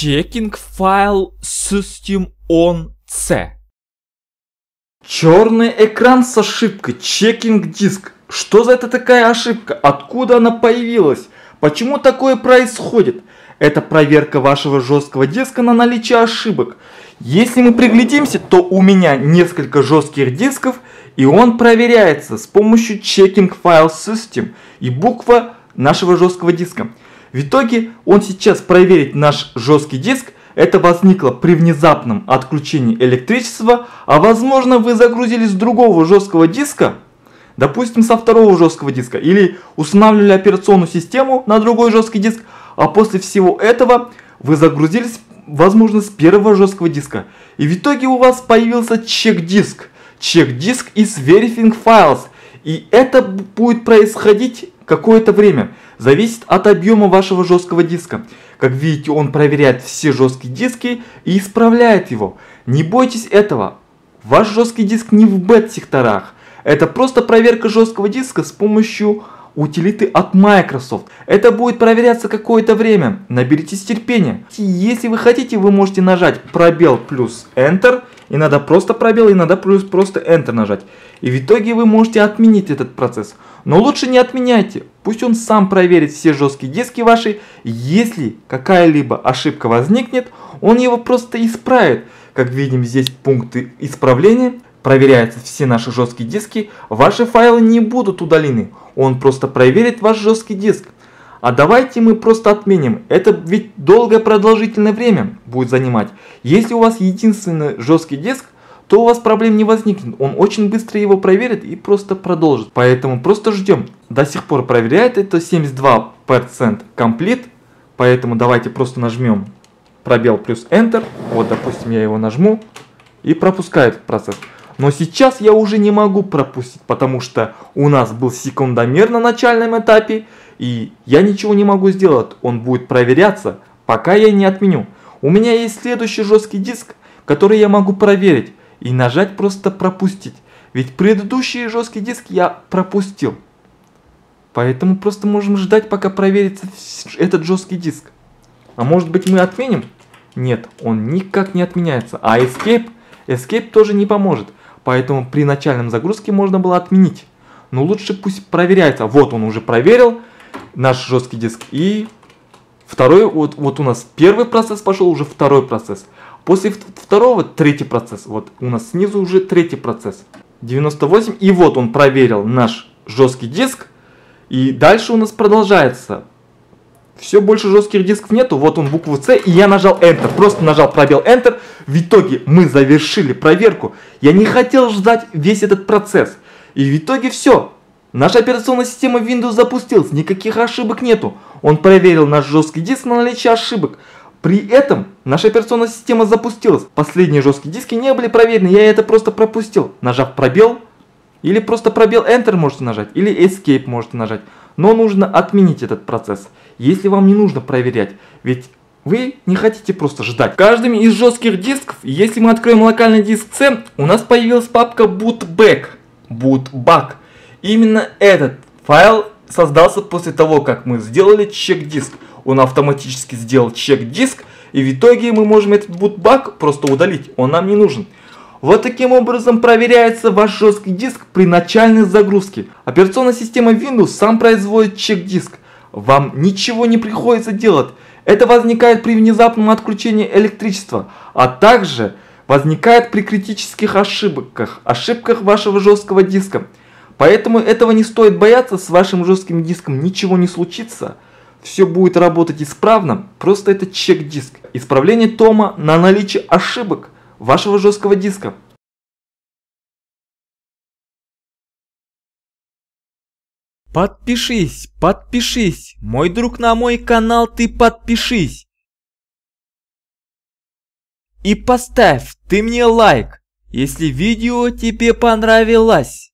Checking File System on C. Черный экран с ошибкой. Checking диск. Что за это такая ошибка? Откуда она появилась? Почему такое происходит? Это проверка вашего жесткого диска на наличие ошибок. Если мы приглядимся, то у меня несколько жестких дисков, и он проверяется с помощью Checking File System и буква нашего жесткого диска. В итоге он сейчас проверит наш жесткий диск. Это возникло при внезапном отключении электричества, а возможно вы загрузили с другого жесткого диска, допустим со второго жесткого диска, или устанавливали операционную систему на другой жесткий диск, а после всего этого вы загрузились, возможно, с первого жесткого диска. И в итоге у вас появился чек-диск. Чек-диск из Verifying Files. И это будет происходить какое-то время. Зависит от объема вашего жесткого диска. Как видите, он проверяет все жесткие диски и исправляет его. Не бойтесь этого. Ваш жесткий диск не в бет-секторах. Это просто проверка жесткого диска с помощью утилиты от Microsoft. Это будет проверяться какое-то время. Наберитесь терпения. Если вы хотите, вы можете нажать пробел плюс Enter. И надо просто пробел, и надо плюс просто Enter нажать. И в итоге вы можете отменить этот процесс. Но лучше не отменяйте. Пусть он сам проверит все жесткие диски ваши. Если какая-либо ошибка возникнет, он его просто исправит. Как видим здесь пункты исправления. Проверяются все наши жесткие диски. Ваши файлы не будут удалены. Он просто проверит ваш жесткий диск. А давайте мы просто отменим. Это ведь долгое продолжительное время будет занимать. Если у вас единственный жесткий диск, то у вас проблем не возникнет. Он очень быстро его проверит и просто продолжит. Поэтому просто ждем. До сих пор проверяет это 72% комплит. Поэтому давайте просто нажмем пробел плюс Enter. Вот, допустим, я его нажму и пропускаю этот процесс. Но сейчас я уже не могу пропустить, потому что у нас был секундомер на начальном этапе, и я ничего не могу сделать. Он будет проверяться, пока я не отменю. У меня есть следующий жесткий диск, который я могу проверить и нажать просто пропустить. Ведь предыдущий жесткий диск я пропустил. Поэтому просто можем ждать, пока проверится этот жесткий диск. А может быть мы отменим? Нет, он никак не отменяется. А Escape? Escape тоже не поможет. Поэтому при начальном загрузке можно было отменить. Но лучше пусть проверяется. Вот он уже проверил наш жесткий диск. И второй, вот, вот у нас первый процесс пошел, уже второй процесс. После второго третий процесс. Вот у нас снизу уже третий процесс. 98. И вот он проверил наш жесткий диск. И дальше у нас продолжается. Все больше жестких дисков нету. Вот он букву С. И я нажал Enter. Просто нажал пробел Enter. В итоге мы завершили проверку. Я не хотел ждать весь этот процесс. И в итоге все. Наша операционная система Windows запустилась. Никаких ошибок нету. Он проверил наш жесткий диск на наличие ошибок. При этом наша операционная система запустилась. Последние жесткие диски не были проверены, я это просто пропустил. Нажав пробел, или просто пробел Enter можете нажать, или Escape можете нажать. Но нужно отменить этот процесс, если вам не нужно проверять. Ведь вы не хотите просто ждать. Каждым из жестких дисков, если мы откроем локальный диск C, у нас появилась папка bootback, bootback. Именно этот файл создался после того, как мы сделали чек-диск он автоматически сделал чек-диск, и в итоге мы можем этот бутбак просто удалить, он нам не нужен. Вот таким образом проверяется ваш жесткий диск при начальной загрузке. Операционная система Windows сам производит чек-диск. Вам ничего не приходится делать. Это возникает при внезапном отключении электричества, а также возникает при критических ошибках, ошибках вашего жесткого диска. Поэтому этого не стоит бояться, с вашим жестким диском ничего не случится все будет работать исправно, просто это чек-диск. Исправление тома на наличие ошибок вашего жесткого диска. Подпишись, подпишись, мой друг на мой канал, ты подпишись. И поставь ты мне лайк, если видео тебе понравилось.